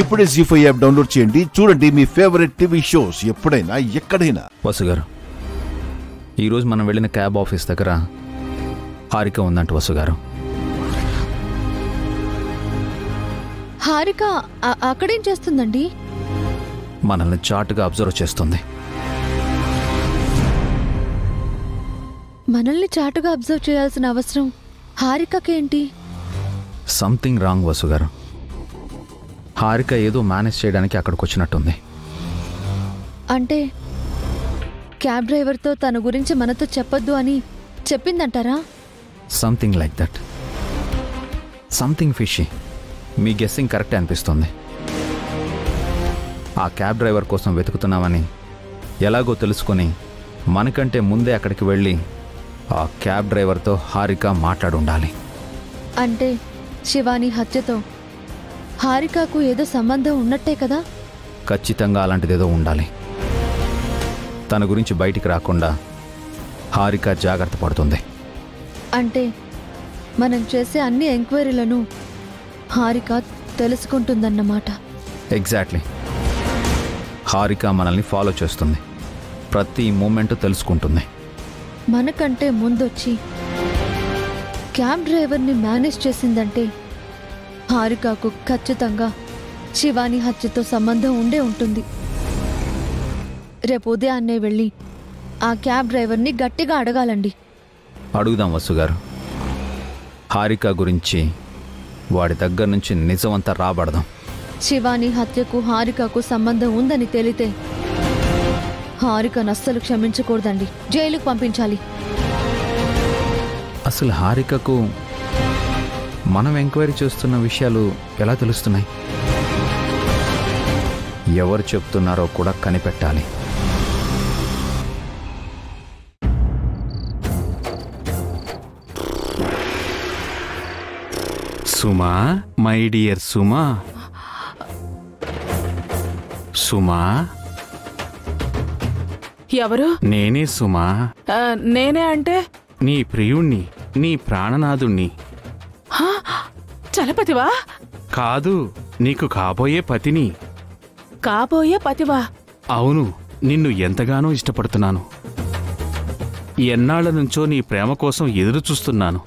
ఇప్పుడే G five app download చేయండి. చూడండి మీ ఫేవరెట్ టీవీ షోస్ ఎప్పుడైనా ఎక్కడైనా. వసు గారు ఈరోజు మనం వెళ్ళిన క్యాబ్ ఆఫీస్ దగ్గర హారిక ఉందంట వసు గారు హారిక అక్కడేం చేస్తుందండి? మనల్ని చాటుగా అబ్జర్వ్ చేస్తుంది. మనల్ని చాటుగా అబ్జర్వ్ చేయాల్సిన అవసరం హారికకేంటి? సంథింగ్ రాంగ్ వసు గారు హారిక ఏదో మేనేజ్ చేయడానికి అక్కడికి వచ్చినట్టుంది. అంటే క్యాబ్ డ్రైవర్తో తన గురించి మనతో చెప్పొద్దు అని చెప్పిందంటారా? Something like that something fishy me guessing correct అనిపిస్తుంది. ఆ క్యాబ్ డ్రైవర్ కోసం వెతుకుతున్నామని ఎలాగో తెలుసుకొని మనకంటే ముందే అక్కడికి వెళ్ళి ఆ క్యాబ్ డ్రైవర్తో హారిక మాట్లాడి ఉండాలి అంటే శివాని హత్యతో? హారికకు ఏదో సంబంధం ఉన్నట్టే కదా? ఖచ్చితంగా అలాంటిదేదో ఉండాలి. తన గురించి బయటికి రాకుండా హారిక జాగ్రత్త పడుతుంది. అంటే మనం చేసే అన్ని ఎంక్వైరీలను హారిక తెలుసుకుంటుందన్నమాట. ఎగ్జాక్ట్లీ హారిక మనల్ని ఫాలో చేస్తుంది. ప్రతి మూమెంట్ తెలుసుకుంటుంది. మనకంటే ముందొచ్చి క్యాబ్ డ్రైవర్ని మేనేజ్ చేసిందంటే హారికకు ఖచ్చితంగా శివాని హత్యతో సంబంధం ఉండే ఉంటుంది. రేపు ఉదయాన్నే వెళ్ళి ఆ క్యాబ్ డ్రైవర్ని గట్టిగా అడగాలండి. అడుగుదాం వసు గారు హారిక గురించి వాడి దగ్గర నుంచి నిజమంతా రాబడదాం. శివాని హత్యకు హారికకు సంబంధం ఉందని తేలితే హారికను అస్సలు క్షమించకూడదండి. జైలుకు పంపించాలి. అసలు హారికకు మనం ఎంక్వైరీ చేస్తున్న విషయాలు ఎలా తెలుస్తున్నాయి? ఎవరు చెప్తున్నారో కూడా కనిపెట్టాలి. Suma my dear Suma. సుమా. ఎవరు? నేనే సుమా. నేనే అంటే? నీ ప్రియుణ్ణి నీ ప్రాణనాథుణ్ణి? చలపతివా? కాదు నీకు కాబోయే పతిని. కాబోయే పతివా? అవును నిన్ను ఎంతగానో ఇష్టపడుతున్నాను. ఎన్నాళ్ళ నుంచో నీ ప్రేమ కోసం ఎదురు చూస్తున్నాను.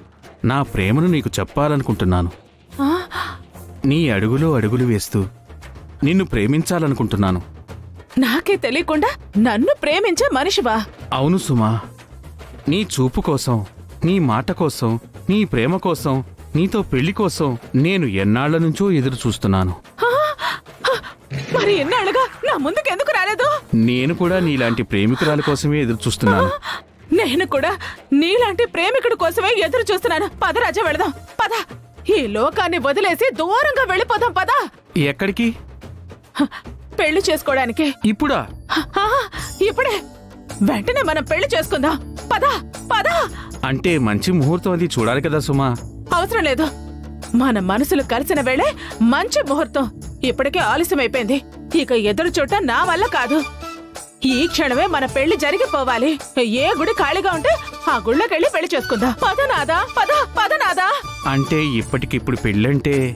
నా ప్రేమను నీకు చెప్పాలనుకుంటున్నాను? నీ అడుగులో అడుగులు వేస్తూ నిన్ను ప్రేమించాలనుకుంటున్నాను. నాకే తెలియకుండా నన్ను ప్రేమించే మనిషివా? అవును సుమా నీ చూపు కోసం నీ మాట కోసం నీ ప్రేమ కోసం నీతో పెళ్ళి కోసం నేను ఎన్నాళ్ళ నుంచో ఎదురు చూస్తున్నాను మరి ఎన్నాళ్ళుగా నా ముందుకు ఎందుకు రాలేదు? నేను కూడా నీలాంటి ప్రేమికురాలి కోసమే ఎదురు చూస్తున్నాను నేను కూడా నీలాంటి ప్రేమికుడి కోసమే ఎదురు చూస్తున్నాను పద రాజా వెళదాం. పద. ఈ లోకాన్ని వదిలేసి దూరంగా వెళ్ళిపోదాం పద. ఎక్కడికి? పెళ్ళి చేసుకోవడానికి. ఇప్పుడా? ఇప్పుడే. వెంటనే మనం పెళ్ళి చేసుకుందాం. పద పద. అంటే మంచి ముహూర్తం అది చూడాలి కదా సుమా. అవసరం లేదు. మన మనసులు కలిసిన వేళే మంచి ముహూర్తం. ఇప్పటికే ఆలస్యమైపోయింది. ఇక ఎదురు చూట నా వల్ల కాదు. ఈ క్షణమే మన పెళ్ళి జరిగిపోవాలి. ఏ గుడి ఖాళీగా ఉంటే ఆ గుళ్ళకెళ్ళి పెళ్ళి చేసుకుందాం. పదనాదా పద పదనాదా అంటే ఇప్పటికిప్పుడు పెళ్ళంటే?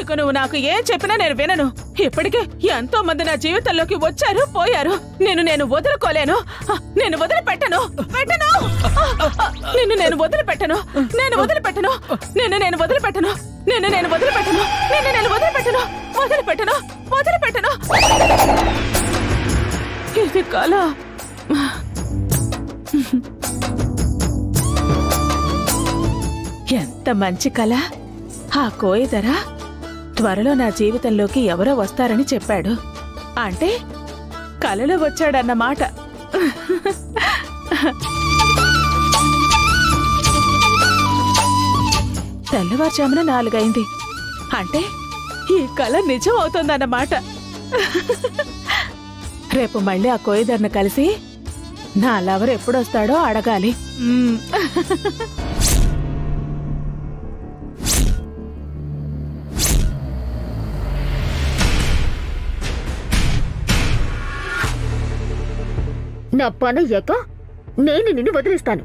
ఇక నువ్వు నాకు ఏం చెప్పినా నేను వినను. ఇప్పటికే ఎంతో మంది నా జీవితంలోకి వచ్చారు పోయారు. నేను నేను వదులుకోలేను. నేను వదిలిపెట్టను. పెట్టను. నిన్ను నేను వదిలిపెట్టను. నేను వదిలిపెట్టను. నిన్ను నేను వదిలిపెట్టను. నిన్ను నేను వదిలిపెట్టను. నిన్ను నేను వదిలిపెట్టను. వదిలిపెట్టను. వదిలిపెట్టను. ఇది కళ ఎంత మంచి కళ ఆ కోయిదరా. త్వరలో నా జీవితంలోకి ఎవరో వస్తారని చెప్పాడు. అంటే కలలో వచ్చాడన్నమాట తెల్లవారుజామున నాలుగైంది. అంటే ఈ కళ నిజం అవుతుందన్నమాట రేపు మళ్ళీ ఆ కోయిదర్ను కలిసి నా లవర్ ఎప్పుడొస్తాడో అడగాలి. నా పనయ్యాక నేను నిన్ను వదిలేస్తాను.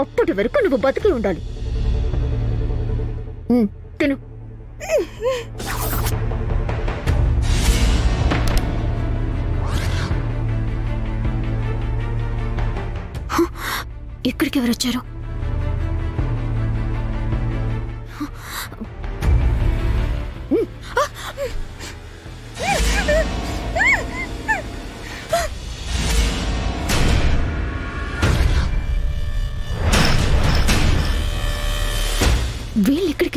అప్పటి వరకు నువ్వు బతికి ఉండాలి. తిను. ఇక్కడికి ఎవరు వచ్చారు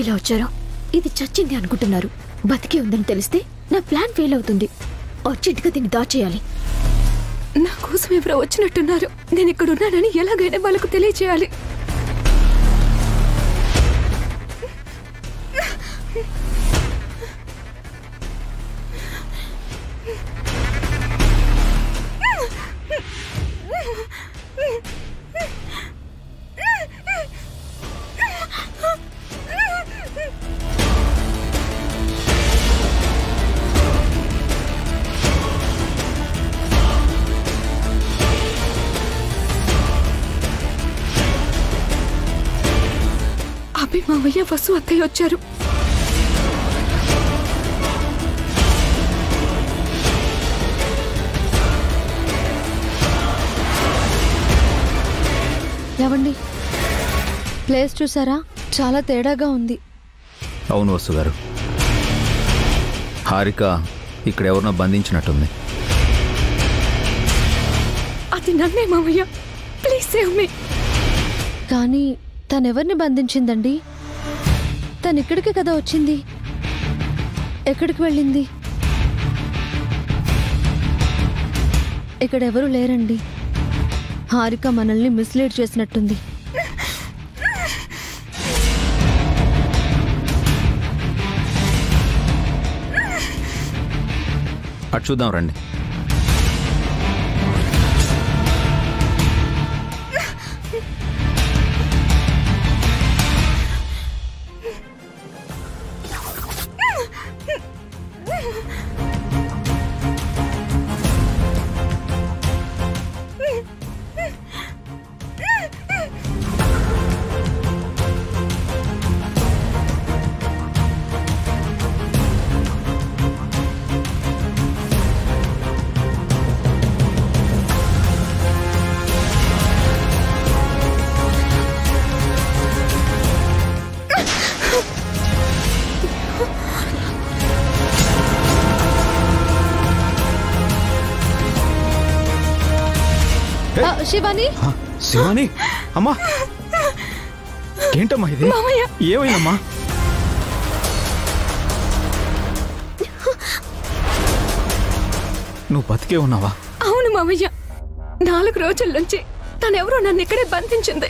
ఇలా వచ్చారా? ఇది చచ్చింది అనుకుంటున్నారు. బతికి ఉందని తెలిస్తే నా ప్లాన్ ఫెయిల్ అవుతుంది. అర్జెంట్గా దీన్ని దాచేయాలి. నా కోసం ఎవరో వచ్చినట్టున్నారు. నేను ఇక్కడ ఉన్నానని ఎలాగైనా వాళ్ళకు తెలియచేయాలి. అభి మావయ్య వసు అత్తయ్య వచ్చారు. ఏవండి? ప్లేస్ చూసారా? చాలా తేడాగా ఉంది. అవును వసు గారు. హారిక ఇక్కడ ఎవరినో బంధించినట్టుంది. అది నన్నే మావయ్య. Please save me. కానీ తనెవరిని బంధించిందండి? తనిక్కడికి కదా వచ్చింది? ఎక్కడికి వెళ్ళింది? ఇక్కడెవరూ లేరండి. హారిక మనల్ని మిస్లీడ్ చేసినట్టుంది. అటు చూద్దాం రండి. శివాని? శివాని? అమ్మా! ఏంటమ్మా ఇది? ఏమైందమ్మా? నువ్వు బతికే ఉన్నావా? అవును మావయ్య నాలుగు రోజుల నుంచి తనెవరో నన్ను ఇక్కడే బంధించింది.